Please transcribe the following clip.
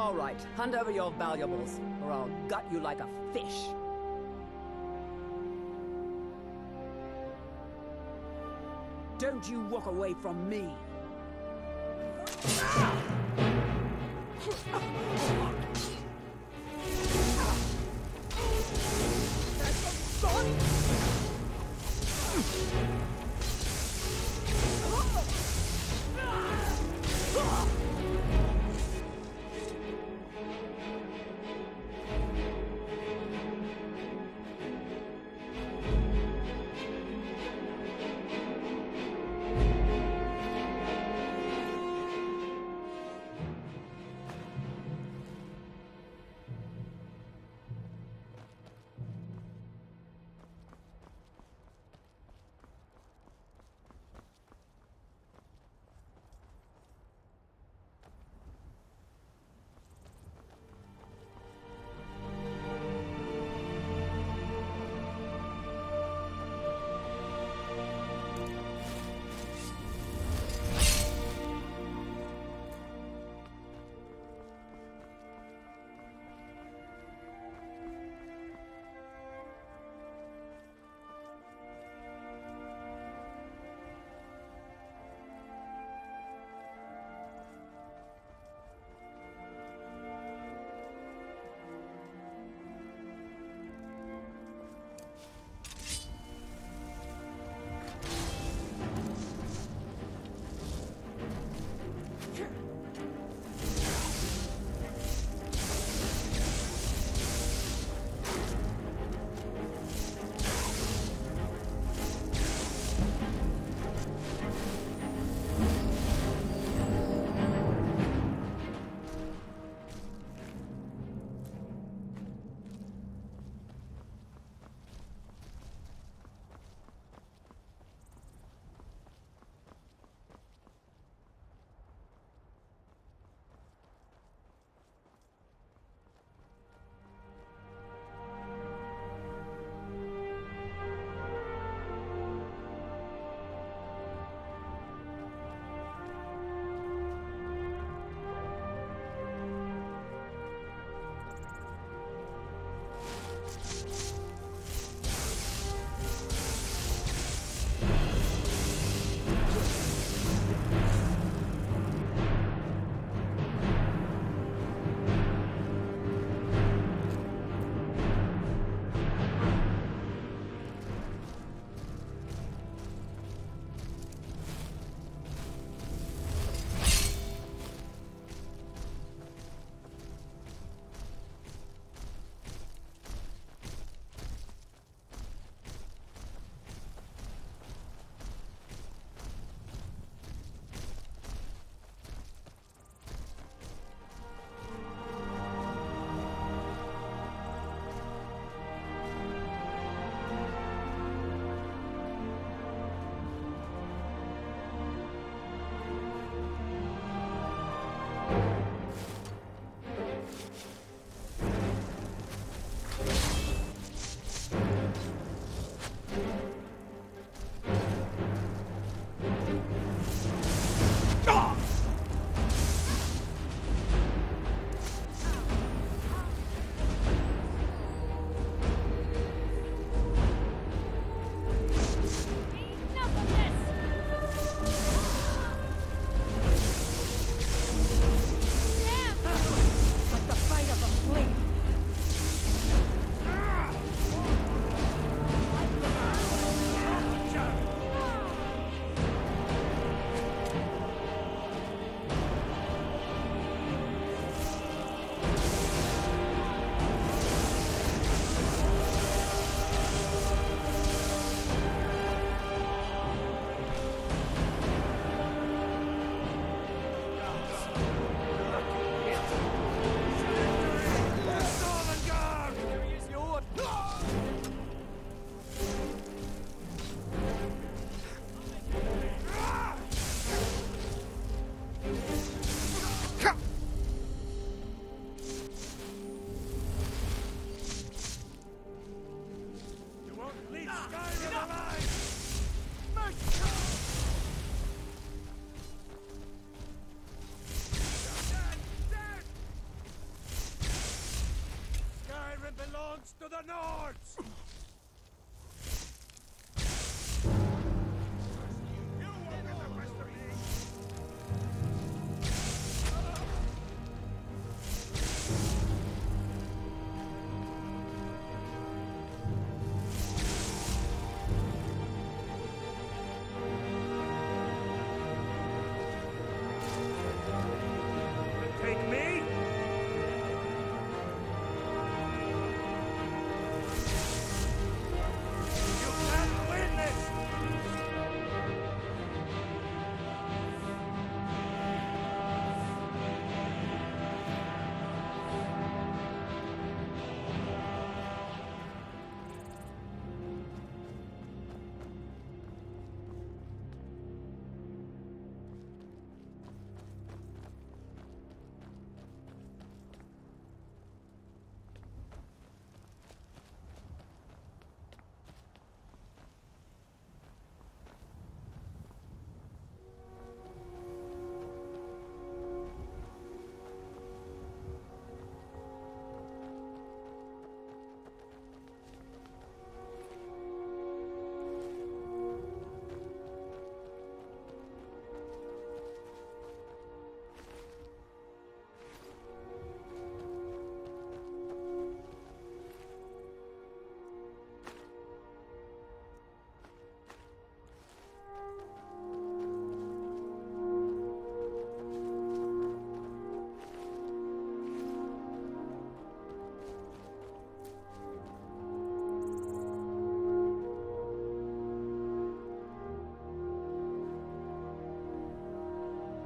All right, hand over your valuables, or I'll gut you like a fish. Don't you walk away from me. Ah! the Nords!